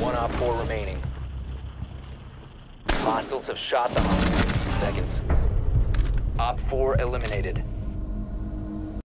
One Op 4 remaining. Hostiles have shot the hostage. Seconds. Op 4 eliminated.